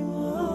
Oh.